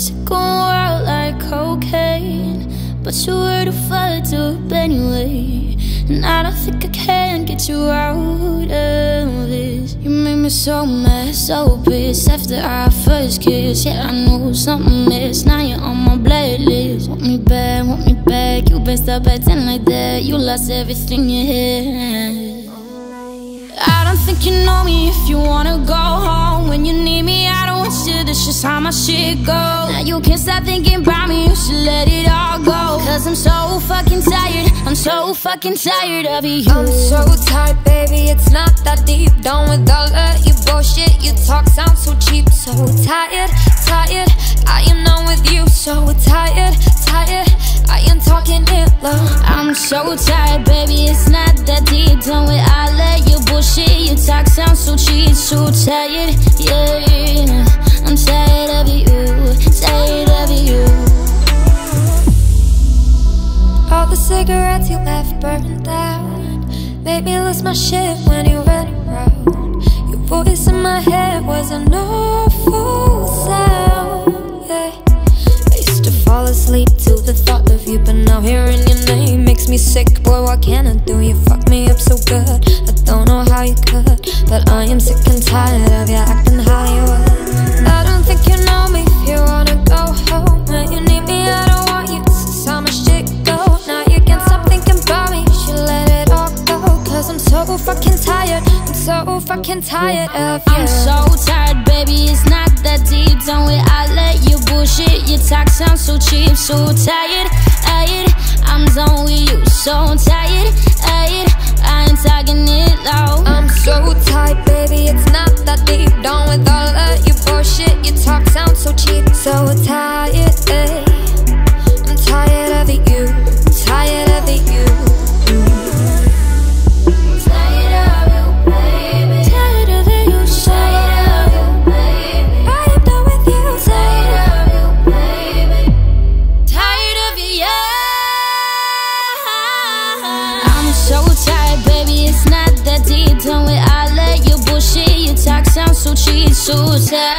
Sick world like cocaine. But you were the fucked up anyway And I don't think I can get you out of this. You made me so mad, so pissed After our first kiss. Yeah, I knew something missed Now you're on my blacklist. Want me back, want me back. You been stop acting like that. You lost everything you had I don't think you know me if you wanna go that's how my shit goes Now you can't stop thinking about me, you should let it all go. Cause I'm so fucking tired, I'm so fucking tired of you. I'm so tired, baby, it's not that deep. Done with all of your bullshit, you talk sound so cheap. So tired, tired, I am not with you. So tired, tired, I am talking it low. I'm so tired, baby, it's not that deep. Done with all of your bullshit, you talk sound so cheap. So tired, yeah, cigarettes you left burned out. Made me lose my shit when you ran around. Your voice in my head was an awful sound, yeah. I used to fall asleep to the thought of you But now hearing your name makes me sick. Boy, what can I do? You fucked me up so good. I don't know how you so fucking tired of you I'm so tired, baby, it's not that deep. Done with all of your bullshit. Your talk sounds so cheap So tired, tired. I'm done with you So tired, tired. I ain't talking it loud. I'm so tired, baby, it's not that deep not